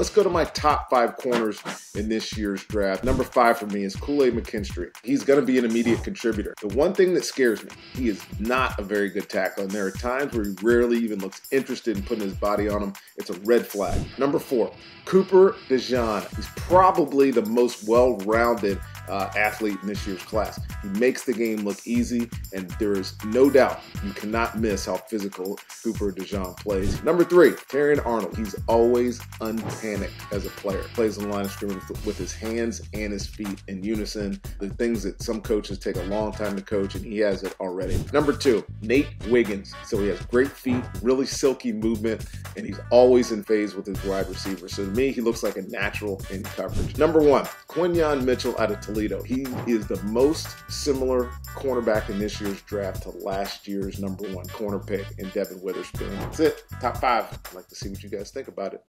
Let's go to my top five corners in this year's draft. Number five for me is Kool-Aid McKinstry. He's going to be an immediate contributor. The one thing that scares me, he is not a very good tackle, and there are times where he rarely even looks interested in putting his body on him. It's a red flag. Number four, Cooper DeJean. He's probably the most well-rounded uh, athlete in this year's class. He makes the game look easy, and there is no doubt you cannot miss how physical Cooper DeJean plays. Number three, Terrion Arnold. He's always unpanicked as a player. Plays the line of scrimmage with his hands and his feet in unison. The things that some coaches take a long time to coach, and he has it already. Number two, Nate Wiggins. So he has great feet, really silky movement, and he's always in phase with his wide receiver. So to me, he looks like a natural in coverage. Number one, Quinyon Mitchell out of Toledo. He is the most similar cornerback in this year's draft to last year's number one corner pick in Devon Witherspoon. That's it. Top five. I'd like to see what you guys think about it.